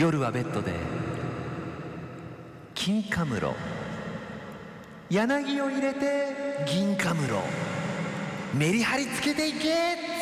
夜はベッドで。金カムロ柳を入れて銀カムロメリハリつけていけ。